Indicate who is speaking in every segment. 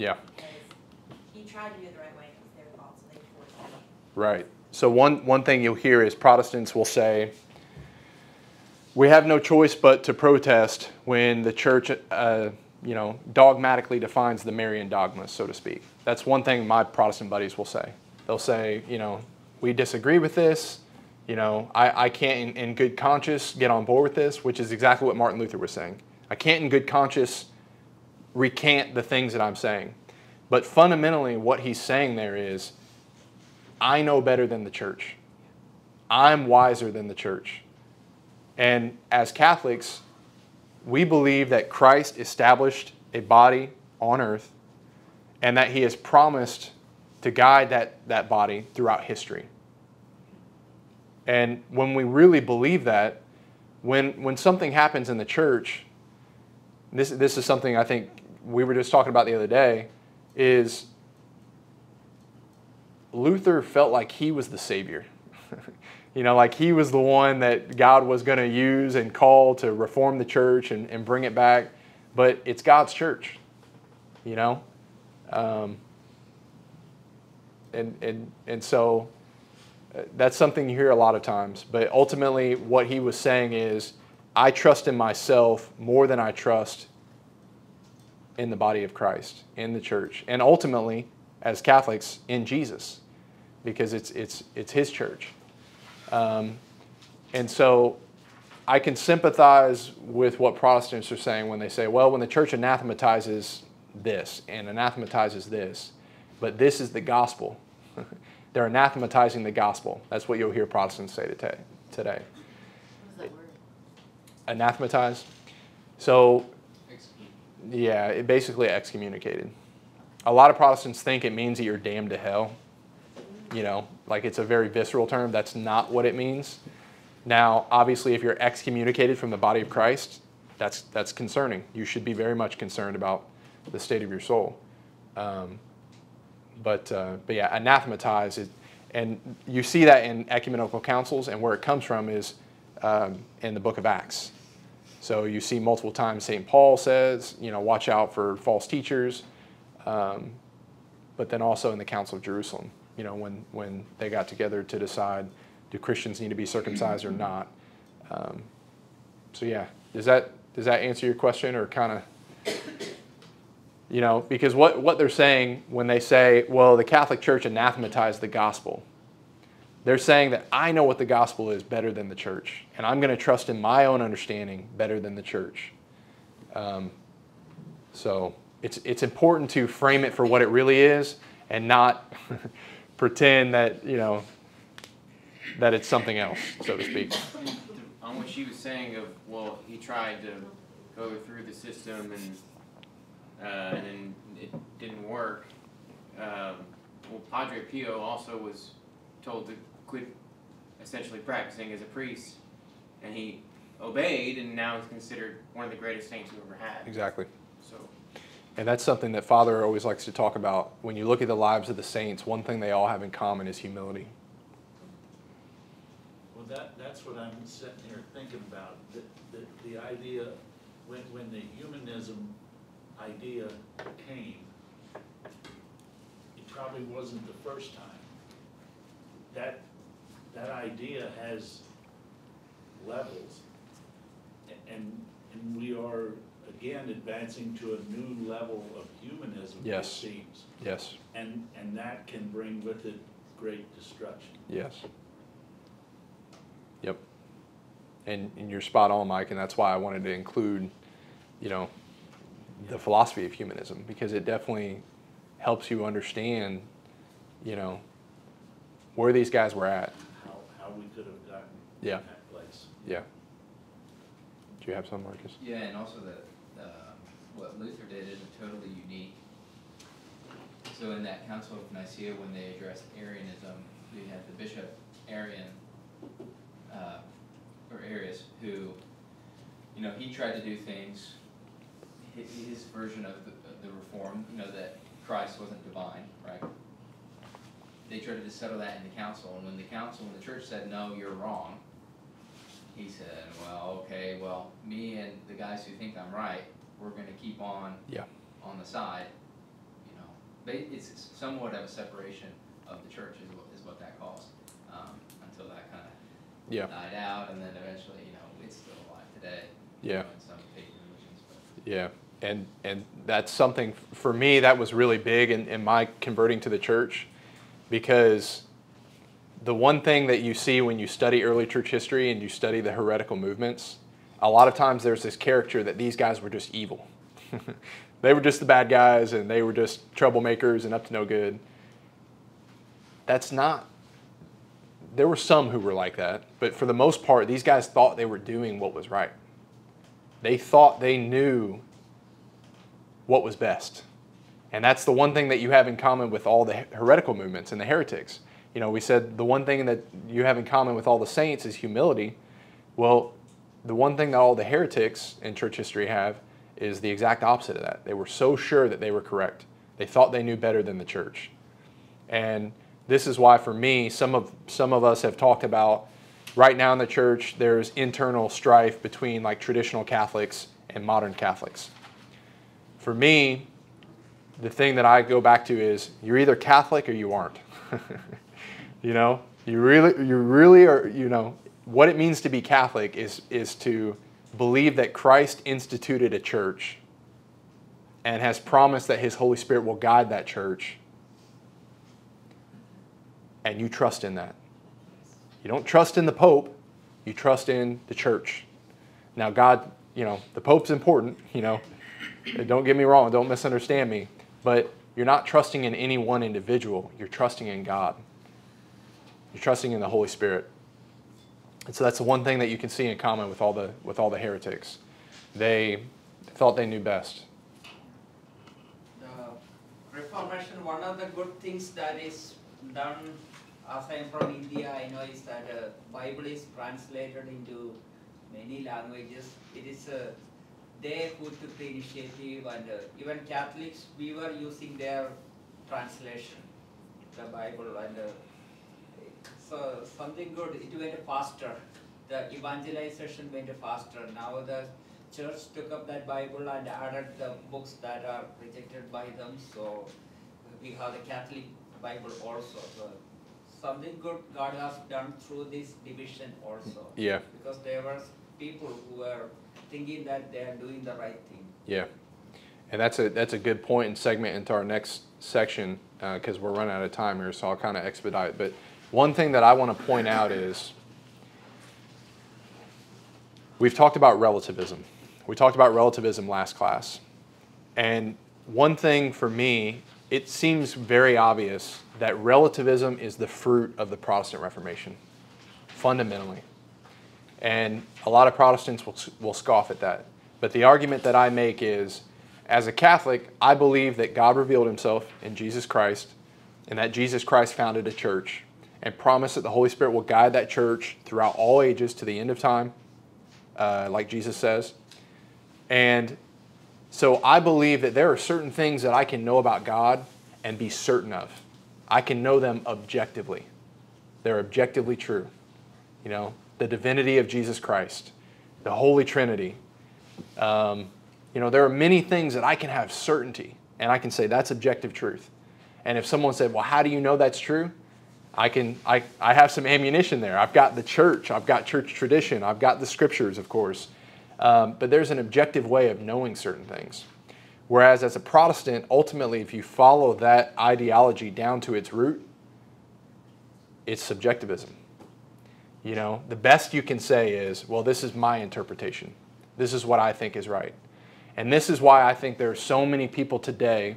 Speaker 1: Yeah.
Speaker 2: He tried to do it the right way, it was their fault, so they forced it.
Speaker 1: Right. So one one thing you'll hear is Protestants will say, "We have no choice but to protest when the church, uh, you know, dogmatically defines the Marian dogmas, so to speak." That's one thing my Protestant buddies will say. They'll say, you know, we disagree with this. You know, I, I can't in, in good conscience get on board with this, which is exactly what Martin Luther was saying. I can't in good conscience recant the things that I'm saying. But fundamentally, what he's saying there is, I know better than the church. I'm wiser than the church. And as Catholics, we believe that Christ established a body on earth and that he has promised to guide that, that body throughout history. And when we really believe that, when, when something happens in the church, this, this is something I think we were just talking about the other day, is Luther felt like he was the savior. you know, like he was the one that God was going to use and call to reform the church and, and bring it back. But it's God's church, you know? Um, and, and, and so uh, that's something you hear a lot of times. But ultimately, what he was saying is, I trust in myself more than I trust in the body of Christ, in the church, and ultimately, as Catholics, in Jesus, because it's, it's, it's his church. Um, and so I can sympathize with what Protestants are saying when they say, well, when the church anathematizes this and anathematizes this, but this is the gospel. They're anathematizing the gospel. That's what you'll hear Protestants say today. today.
Speaker 2: What that word?
Speaker 1: Anathematize. So, yeah, it basically excommunicated. A lot of Protestants think it means that you're damned to hell. You know, like it's a very visceral term. That's not what it means. Now, obviously, if you're excommunicated from the body of Christ, that's that's concerning. You should be very much concerned about the state of your soul. Um, but uh, but yeah, anathematize is, and you see that in ecumenical councils, and where it comes from is um, in the Book of Acts. So you see multiple times St. Paul says, you know, watch out for false teachers, um, but then also in the Council of Jerusalem, you know, when when they got together to decide do Christians need to be circumcised or not. Um, so yeah, does that does that answer your question or kind of you know, because what, what they're saying when they say, well, the Catholic Church anathematized the gospel, they're saying that I know what the gospel is better than the church, and I'm going to trust in my own understanding better than the church. Um, so it's, it's important to frame it for what it really is and not pretend that, you know, that it's something else, so to speak.
Speaker 3: On what she was saying of, well, he tried to go through the system and uh, and it didn't work. Um, well, Padre Pio also was told to quit essentially practicing as a priest, and he obeyed, and now he's considered one of the greatest saints we ever had.
Speaker 1: Exactly.
Speaker 3: So,
Speaker 1: And that's something that Father always likes to talk about. When you look at the lives of the saints, one thing they all have in common is humility.
Speaker 4: Well, that, that's what I'm sitting here thinking about, the, the, the idea, when, when the humanism idea came, it probably wasn't the first time. That, that idea has levels, and, and we are, again, advancing to a new level of humanism, it
Speaker 1: Yes.
Speaker 4: seems.
Speaker 1: Yes,
Speaker 4: And, and that can bring with it great destruction.
Speaker 1: yes. Yep. And, and you're spot on, Mike, and that's why I wanted to include, you know, the philosophy of humanism because it definitely helps you understand, you know, where these guys were at.
Speaker 4: How, how we could have gotten
Speaker 1: Yeah.
Speaker 4: in that place.
Speaker 1: Yeah. Do you have some, Marcus?
Speaker 5: Yeah, and also that, um, what Luther did isn't totally unique. So in that Council of Nicaea, when they addressed Arianism, we had the Bishop Arian, uh, or Arius, who, you know, he tried to do things, his, his version of the, of the reform, you know, that Christ wasn't divine, right? They tried to settle that in the council, and when the council, and the church said, no, you're wrong, he said, well, okay, well, me and the guys who think I'm right, we're gonna keep on
Speaker 1: Yeah.
Speaker 5: on the side, you ba- it's somewhat of a separation of the church is what, is what that caused. Um, until that kind of
Speaker 1: Yeah.
Speaker 5: died out, and then eventually, you know, it's still alive today. you
Speaker 1: Yeah.
Speaker 5: know, In some faith religions, but.
Speaker 1: Yeah, and and that's something for me that was really big in, in my converting to the church, because the one thing that you see when you study early church history and you study the heretical movements, a lot of times there's this character that these guys were just evil. they were just the bad guys and they were just troublemakers and up to no good. That's not. There were some who were like that, but for the most part, these guys thought they were doing what was right. They thought they knew what was best. And that's the one thing that you have in common with all the heretical movements and the heretics. You know, we said the one thing that you have in common with all the saints is humility. Well, the one thing that all the heretics in church history have is the exact opposite of that. They were so sure that they were correct. They thought they knew better than the church. And this is why for me, some of some of us have talked about right now in the church there's internal strife between like traditional Catholics and modern Catholics. For me, the thing that I go back to is you're either Catholic or you aren't. you know, you really you really are, you know, what it means to be Catholic is is to believe that Christ instituted a church and has promised that his Holy Spirit will guide that church. And you trust in that. You don't trust in the Pope, you trust in the church. Now, God, you know, the Pope's important, you know. Don't get me wrong, don't misunderstand me. But you're not trusting in any one individual, you're trusting in God. You're trusting in the Holy Spirit. And so that's the one thing that you can see in common with all the with all the heretics. They thought they knew best.
Speaker 6: The Reformation, one of the good things that is done, as I'm from India, I know is that uh, Bible is translated into many languages. It is uh, they who took the initiative and uh, even Catholics, we were using their translation, the Bible and uh, so something good, it went faster. The evangelization went faster. Now the church took up that Bible and added the books that are rejected by them. So we have the Catholic Bible also. So something good God has done through this division also.
Speaker 1: Yeah,
Speaker 6: Because there were people who were thinking that they are doing the right thing.
Speaker 1: yeah. And that's a that's a good point and segment into our next section uh, because we're running out of time here, so I'll kind of expedite. But one thing that I want to point out is we've talked about relativism. We talked about relativism last class. And one thing for me, it seems very obvious that relativism is the fruit of the Protestant Reformation, fundamentally. And a lot of Protestants will, will scoff at that. But the argument that I make is as a Catholic, I believe that God revealed himself in Jesus Christ and that Jesus Christ founded a church and promised that the Holy Spirit will guide that church throughout all ages to the end of time, uh, like Jesus says. And so I believe that there are certain things that I can know about God and be certain of. I can know them objectively. They're objectively true. You know, the divinity of Jesus Christ, the Holy Trinity. Um, you know, there are many things that I can have certainty and I can say that's objective truth. And if someone said, well, how do you know that's true? I can I, I have some ammunition there. I've got the church, I've got church tradition, I've got the scriptures, of course. Um, but there's an objective way of knowing certain things. Whereas as a Protestant, ultimately, if you follow that ideology down to its root, it's subjectivism. You know, the best you can say is, well, this is my interpretation. This is what I think is right. And this is why I think there are so many people today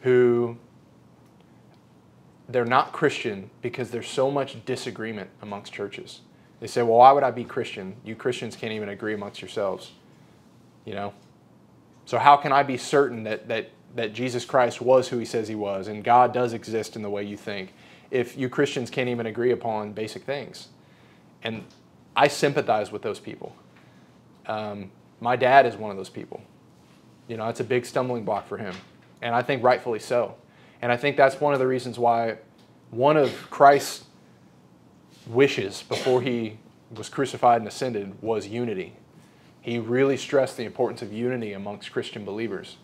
Speaker 1: who they're not Christian because there's so much disagreement amongst churches. They say, well, why would I be Christian? You Christians can't even agree amongst yourselves. You know? So how can I be certain that, that, that Jesus Christ was who he says he was and God does exist in the way you think if you Christians can't even agree upon basic things? And I sympathize with those people. Um, my dad is one of those people. You know, it's a big stumbling block for him. And I think rightfully so. And I think that's one of the reasons why one of Christ's wishes before he was crucified and ascended was unity. He really stressed the importance of unity amongst Christian believers.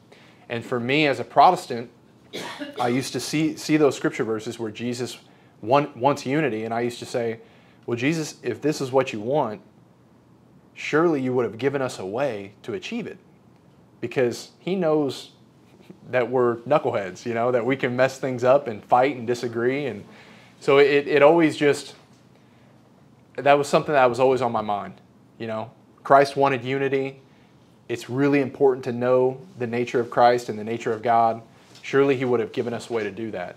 Speaker 1: And for me as a Protestant, I used to see, see those scripture verses where Jesus want, wants unity, and I used to say, Well, Jesus, if this is what you want, surely you would have given us a way to achieve it. Because He knows that we're knuckleheads, you know, that we can mess things up and fight and disagree. And so it, it always just, that was something that was always on my mind, you know. Christ wanted unity. It's really important to know the nature of Christ and the nature of God. Surely He would have given us a way to do that.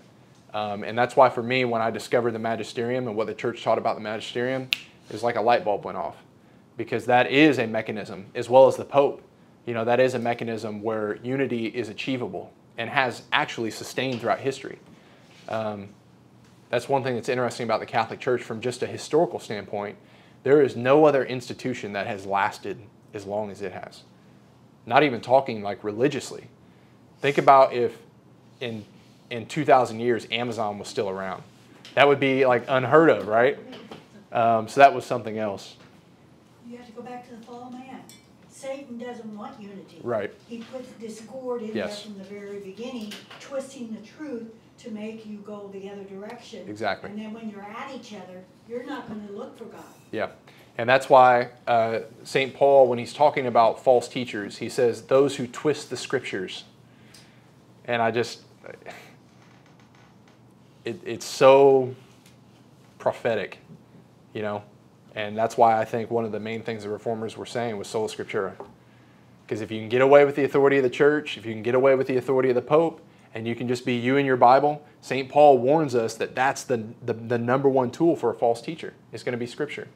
Speaker 1: Um, and that's why, for me, when I discovered the magisterium and what the church taught about the magisterium, it was like a light bulb went off. Because that is a mechanism, as well as the Pope. You know, that is a mechanism where unity is achievable and has actually sustained throughout history. Um, that's one thing that's interesting about the Catholic Church from just a historical standpoint. There is no other institution that has lasted as long as it has. Not even talking like religiously. Think about if in in 2,000 years Amazon was still around. That would be like unheard of, right? Um, so that was something else.
Speaker 7: You have to go back to the fall man. Satan doesn't want unity.
Speaker 1: Right.
Speaker 7: He puts discord in
Speaker 1: Yes.
Speaker 7: there from the very beginning, twisting the truth to make you go the other direction.
Speaker 1: Exactly.
Speaker 7: And then when you're at each other, you're not gonna look for God.
Speaker 1: Yeah. And that's why uh, St. Paul, when he's talking about false teachers, he says, those who twist the scriptures. And I just, it, it's so prophetic, you know? And that's why I think one of the main things the reformers were saying was sola scriptura. Because if you can get away with the authority of the church, if you can get away with the authority of the Pope, and you can just be you and your Bible, St. Paul warns us that that's the, the, the number one tool for a false teacher. It's going to be Scripture.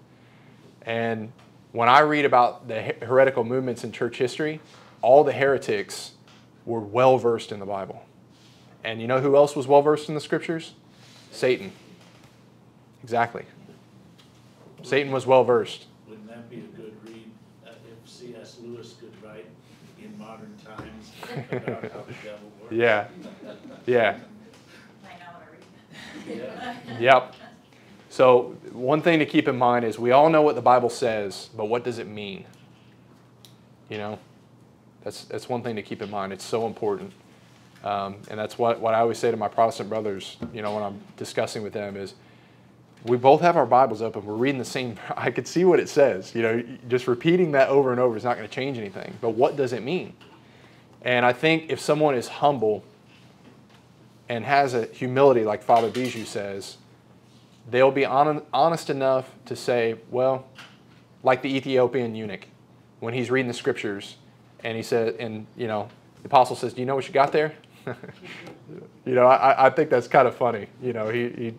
Speaker 1: And when I read about the heretical movements in church history, all the heretics were well versed in the Bible. And you know who else was well versed in the Scriptures? Satan. Exactly. Satan was well versed.
Speaker 4: Wouldn't that be a good read, uh, if C.S. Lewis could write in modern times about how the devil works?
Speaker 1: Yeah. Yeah.
Speaker 2: Might not wanna read that.
Speaker 4: Yeah.
Speaker 1: Yep. So, one thing to keep in mind is we all know what the Bible says, but what does it mean? You know, that's, that's one thing to keep in mind. It's so important. Um, and that's what, what I always say to my Protestant brothers, you know, when I'm discussing with them is we both have our Bibles open. We're reading the same. I could see what it says. You know, just repeating that over and over is not going to change anything. But what does it mean? And I think if someone is humble and has a humility, like Father Bijou says, they'll be hon- honest enough to say, well, like the Ethiopian eunuch, when he's reading the scriptures, and he said, and you know, the apostle says, "Do you know what you got there?" you know, I, I think that's kind of funny. You know, he, he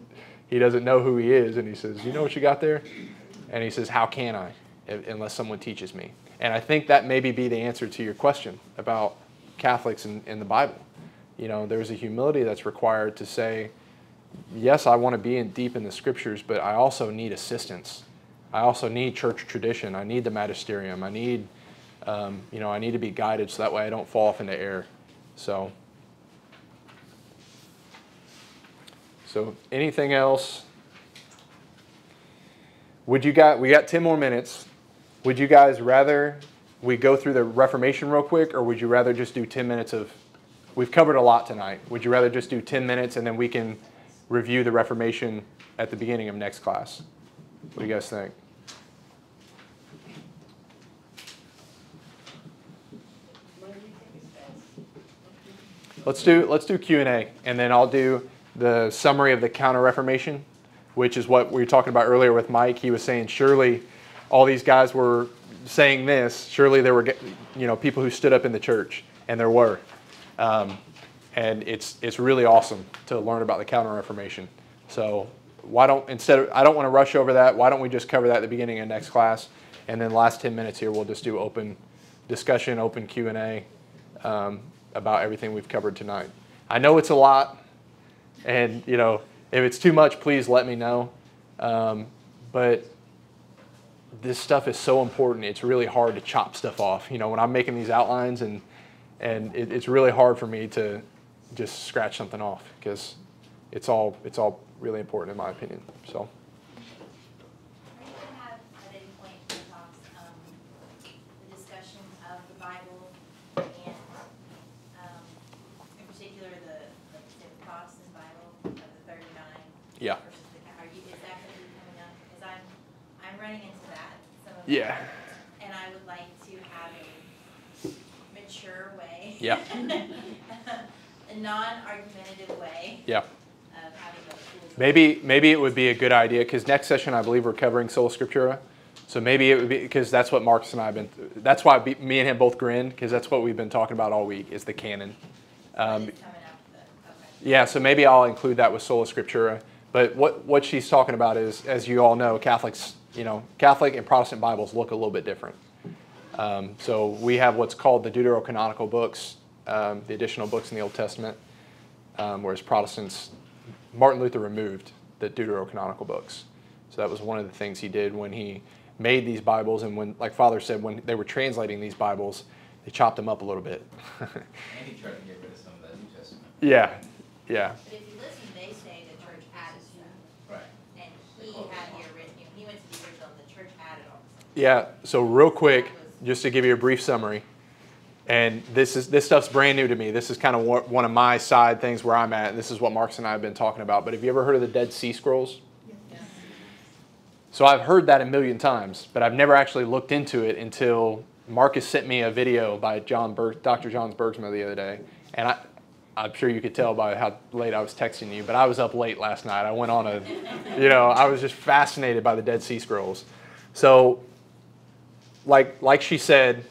Speaker 1: he doesn't know who he is, and he says, "You know what you got there?" And he says, "How can I, unless someone teaches me?" And I think that maybe be the answer to your question about Catholics in, in the Bible. You know, there's a humility that's required to say, yes, I want to be in deep in the scriptures, but I also need assistance. I also need church tradition. I need the magisterium. I need, um, you know, I need to be guided so that way I don't fall off into error. So, so anything else? Would you guys? We got ten more minutes. Would you guys rather we go through the Reformation real quick, or would you rather just do ten minutes of? We've covered a lot tonight. Would you rather just do ten minutes and then we can review the Reformation at the beginning of next class? What do you guys think? Let's do let's do Q and A, and then I'll do the summary of the Counter Reformation, which is what we were talking about earlier with Mike. He was saying surely all these guys were saying this. Surely there were you know people who stood up in the church, and there were, um, and it's it's really awesome to learn about the Counter Reformation. So why don't instead of I don't want to rush over that. Why don't we just cover that at the beginning of next class, and then last ten minutes here we'll just do open discussion, open Q and A um, about everything we've covered tonight. I know it's a lot, and you know if it's too much, please let me know. Um, but this stuff is so important. It's really hard to chop stuff off. You know, when I'm making these outlines, and and it, it's really hard for me to just scratch something off because it's all it's all really important in my opinion. So.
Speaker 2: Are you gonna have at any point in the talks, um, the discussion of the Bible and, um, in particular, the, the
Speaker 1: Yeah.
Speaker 2: Versus the, ca- are you, is that gonna be coming up? Cause I'm, I'm running into that, some of
Speaker 1: Yeah.
Speaker 2: And I would like to have a mature way.
Speaker 1: Yeah.
Speaker 2: A non-argumentative way
Speaker 1: Yeah. Maybe maybe it would be a good idea because next session I believe we're covering sola scriptura. So maybe it would be because that's what Marcus and I have been. That's why be, me and him both grinned because that's what we've been talking about all week is the canon. Um,
Speaker 2: It's coming up, the, okay.
Speaker 1: yeah, so maybe I'll include that with sola scriptura. But what what she's talking about is, as you all know, Catholics, you know, Catholic and Protestant Bibles look a little bit different. Um, so we have what's called the deuterocanonical books, um, the additional books in the Old Testament, um, whereas Protestants, Martin Luther removed the deuterocanonical books. So that was one of the things he did when he made these Bibles, and when, like Father said, when they were translating these Bibles, they chopped them up a little bit.
Speaker 5: And he tried to get rid of some of that New Testament.
Speaker 1: yeah, yeah,
Speaker 2: But if you listen, they say the church added stuff,
Speaker 5: Right.
Speaker 2: and he had the original, he went to the original, the church added all this.
Speaker 1: Yeah. So real quick, just to give you a brief summary, and this is this stuff's brand new to me. This is kind of one of my side things where I'm at. And this is what Marcus and I have been talking about. But have you ever heard of the Dead Sea Scrolls? So I've heard that a million times, but I've never actually looked into it until Marcus sent me a video by John Berg, Dr. John Bergsma the other day, and I, I'm sure you could tell by how late I was texting you, but I was up late last night. I went on a, you know, I was just fascinated by the Dead Sea Scrolls. So, like like she said,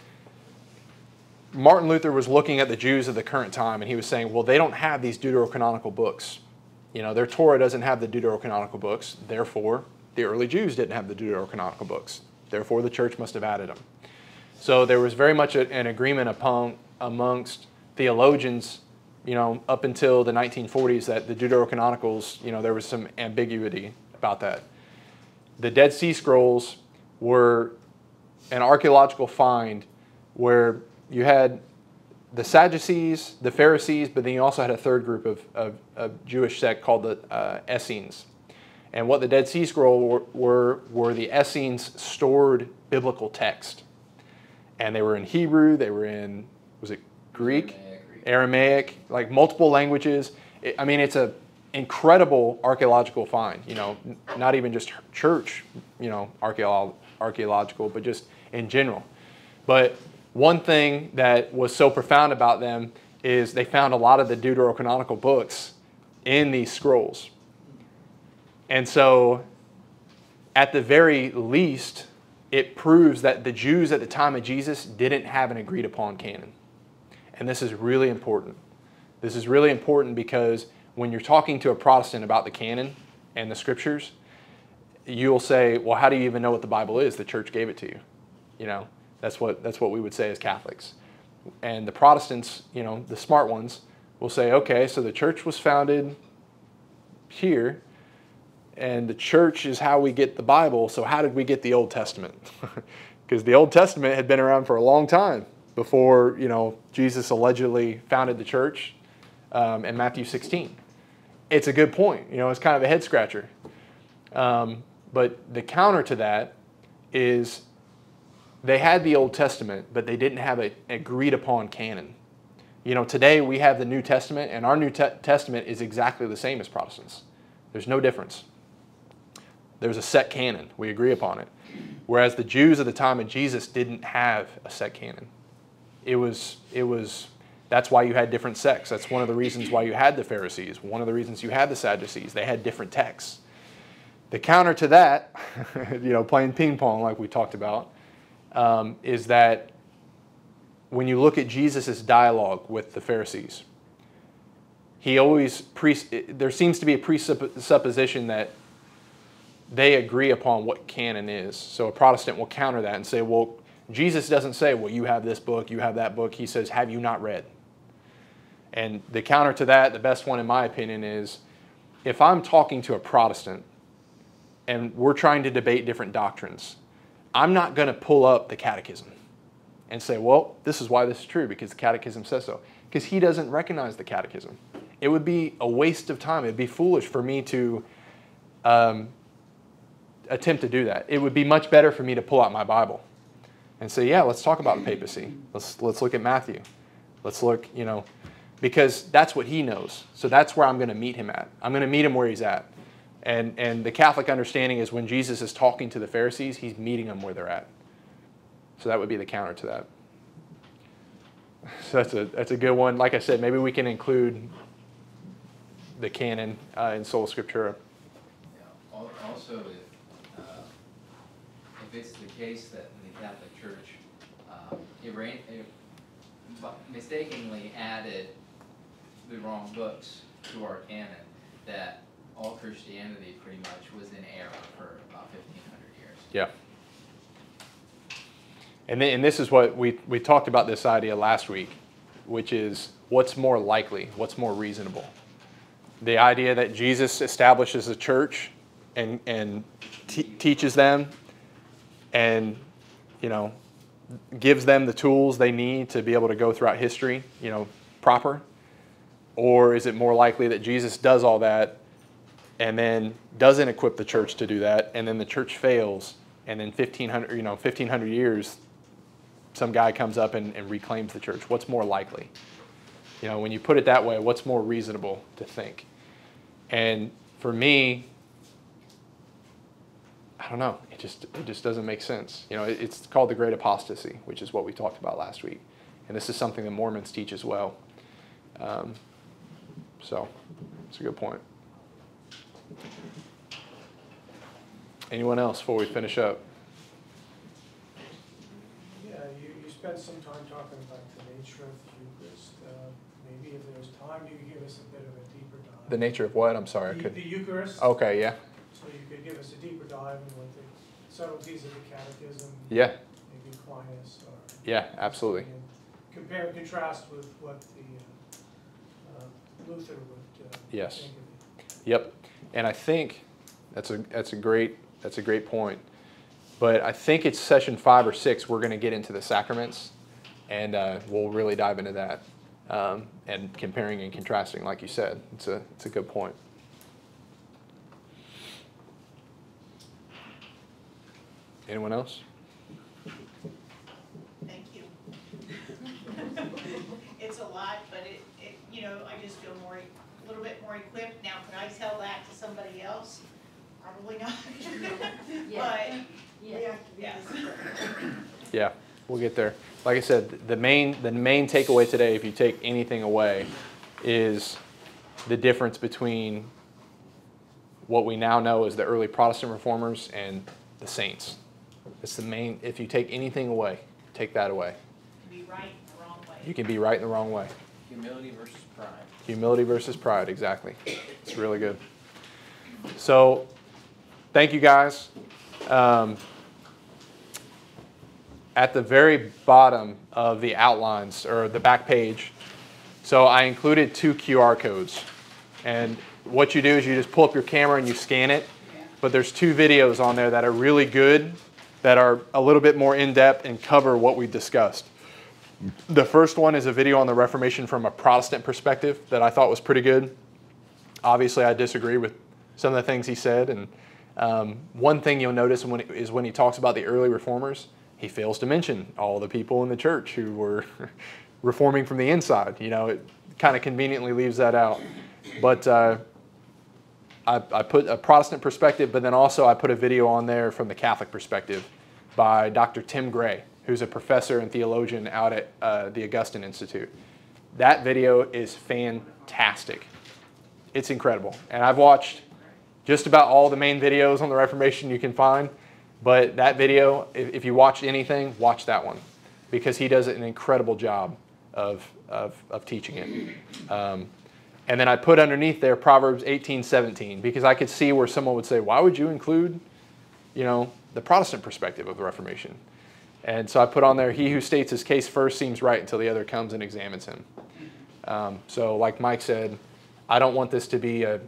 Speaker 1: Martin Luther was looking at the Jews of the current time, and he was saying, well, they don't have these deuterocanonical books. You know, their Torah doesn't have the deuterocanonical books, therefore the early Jews didn't have the deuterocanonical books. Therefore, the church must have added them. So there was very much a, an agreement upon, amongst theologians, you know, up until the 1940s that the deuterocanonicals, you know, there was some ambiguity about that. The Dead Sea Scrolls were an archaeological find where you had the Sadducees, the Pharisees, but then you also had a third group of, of, of Jewish sect called the uh, Essenes. And what the Dead Sea Scroll were, were, were the Essenes stored biblical text. And they were in Hebrew, they were in, was it Greek?
Speaker 5: Aramaic,
Speaker 1: Aramaic, like multiple languages. It, I mean, it's a incredible archaeological find. You know, n- not even just church, you know, archaeolo- archaeological, but just in general. But one thing that was so profound about them is they found a lot of the deuterocanonical books in these scrolls. And so, at the very least, it proves that the Jews at the time of Jesus didn't have an agreed upon canon. And this is really important. This is really important because when you're talking to a Protestant about the canon and the scriptures, you'll say, "Well, how do you even know what the Bible is? The church gave it to you." You know, that's what that's what we would say as Catholics. And the Protestants, you know, the smart ones, will say, "Okay, so the church was founded here, and the church is how we get the Bible. So how did we get the Old Testament? Because the Old Testament had been around for a long time before you know Jesus allegedly founded the church um, in Matthew 16. It's a good point. You know, it's kind of a head scratcher. Um, but the counter to that is they had the Old Testament, but they didn't have an agreed upon canon. You know, today we have the New Testament, and our New Te- Testament is exactly the same as Protestants. There's no difference. There's a set canon, we agree upon it. Whereas the Jews at the time of Jesus didn't have a set canon. It was, it was, that's why you had different sects. That's one of the reasons why you had the Pharisees, one of the reasons you had the Sadducees. They had different texts. The counter to that, you know, playing ping pong like we talked about, um, is that when you look at Jesus' dialogue with the Pharisees, he always, there seems to be a presupposition that they agree upon what canon is. So a Protestant will counter that and say, well, Jesus doesn't say, well, you have this book, you have that book. He says, have you not read? And the counter to that, the best one in my opinion, is if I'm talking to a Protestant and we're trying to debate different doctrines, I'm not going to pull up the catechism and say, well, this is why this is true because the catechism says so. Because he doesn't recognize the catechism. It would be a waste of time. It would be foolish for me to um, attempt to do that. It would be much better for me to pull out my Bible and say, yeah, let's talk about papacy. Let's, let's look at Matthew. Let's look, you know, because that's what he knows. So that's where I'm going to meet him at. I'm going to meet him where he's at. And, and the Catholic understanding is when Jesus is talking to the Pharisees, he's meeting them where they're at. So that would be the counter to that. So that's a, that's a good one. Like I said, maybe we can include the canon uh, in Sola Scriptura.
Speaker 5: Yeah, Also, if, uh, if it's the case that the Catholic Church, bu- mistakenly added the wrong books to our canon, that all Christianity pretty much was in error for about fifteen hundred years.
Speaker 1: Yeah. And, then, and this is what we, we talked about this idea last week, which is what's more likely, what's more reasonable. The idea that Jesus establishes a church and, and te- teaches them and, you know, gives them the tools they need to be able to go throughout history, you know, proper? Or is it more likely that Jesus does all that and then doesn't equip the church to do that, and then the church fails, and then 1500, you know, 1500 years, some guy comes up and, and reclaims the church. What's more likely? You know, when you put it that way, what's more reasonable to think? And for me, I don't know. It just it just doesn't make sense. You know, it, it's called the Great Apostasy, which is what we talked about last week, and this is something the Mormons teach as well. Um, so, it's a good point. Anyone else before we finish up?
Speaker 8: Yeah, you, you spent some time talking about the nature of the Eucharist. Uh, Maybe if there's time, you could give us a bit of a deeper dive.
Speaker 1: The nature of what? I'm sorry. I could.
Speaker 8: The Eucharist.
Speaker 1: Okay. Yeah.
Speaker 8: So you could give us a deeper dive into what the subtleties of the catechism.
Speaker 1: Yeah.
Speaker 8: Maybe Aquinas or.
Speaker 1: Yeah. Absolutely.
Speaker 8: Compare and contrast with what the uh, uh, Luther would uh,
Speaker 1: Yes.
Speaker 8: think of it.
Speaker 1: Yep. And I think that's a that's a great that's a great point. But I think it's session five or six we're going to get into the sacraments, and uh, we'll really dive into that um, and comparing and contrasting, like you said. It's a it's a good point. Anyone else?
Speaker 9: Thank you. It's a lot, but it, it, you know, I just feel more, little bit more equipped. Now, could I tell that to somebody else? Probably not. But,
Speaker 7: Yeah.
Speaker 9: yes.
Speaker 1: Yeah, we'll get there. Like I said, the main the main takeaway today, if you take anything away, is the difference between what we now know as the early Protestant reformers and the saints. It's the main. If you take anything away, take that away.
Speaker 9: You can Be right in the wrong way.
Speaker 1: You can be right in the wrong way.
Speaker 3: Humility versus pride.
Speaker 1: Humility versus pride, exactly. It's really good. So, thank you guys. Um, at the very bottom of the outlines or the back page, so I included two QR codes. And what you do is you just pull up your camera and you scan it. But there's two videos on there that are really good, that are a little bit more in depth and cover what we discussed. The first one is a video on the Reformation from a Protestant perspective that I thought was pretty good. Obviously, I disagree with some of the things he said. And um, one thing you'll notice when, is when he talks about the early reformers, he fails to mention all the people in the church who were reforming from the inside. You know, it kind of conveniently leaves that out. But uh, I, I put a Protestant perspective, but then also I put a video on there from the Catholic perspective by Dr. Tim Gray, who's a professor and theologian out at uh, the Augustine Institute. That video is fantastic. It's incredible. And I've watched just about all the main videos on the Reformation you can find. But that video, if, if you watched anything, watch that one because he does an incredible job of, of, of teaching it. Um, and then I put underneath there Proverbs 18, 17 because I could see where someone would say, why would you include, you know, the Protestant perspective of the Reformation? And so I put on there, he who states his case first seems right until the other comes and examines him. Um, so like Mike said, I don't want this to be a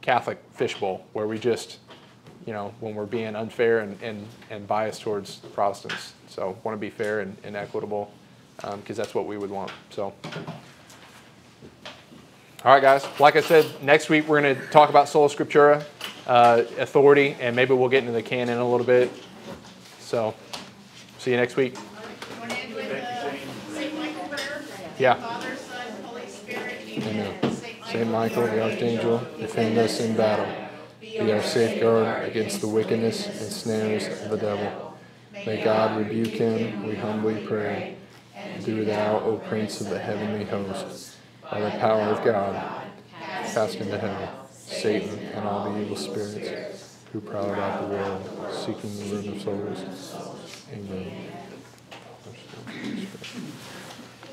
Speaker 1: Catholic fishbowl where we just, you know, when we're being unfair and, and, and biased towards Protestants. So want to be fair and, and equitable because that's what we would want. So. All right, guys. Like I said, next week we're going to talk about sola scriptura, uh, authority, and maybe we'll get into the canon a little bit. So, see you next week. Yeah. Amen.
Speaker 9: Saint Michael.
Speaker 1: The archangel, defend us in battle. Be our safeguard against the wickedness and snares of the devil. May God rebuke him, we humbly pray. Do thou, O Prince of the heavenly host, by the power of God, cast into hell Satan and all the evil spirits who prowl about the world, seeking the ruin of souls. Amen.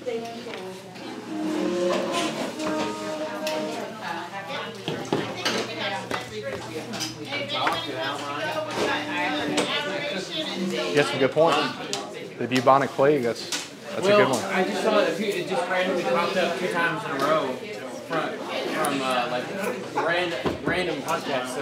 Speaker 9: They won't go with that.
Speaker 1: That's a good point. The bubonic plague, that's, that's a good one.
Speaker 3: I just saw it, it just randomly popped up two times in a row from, from, uh, like, random, random podcasts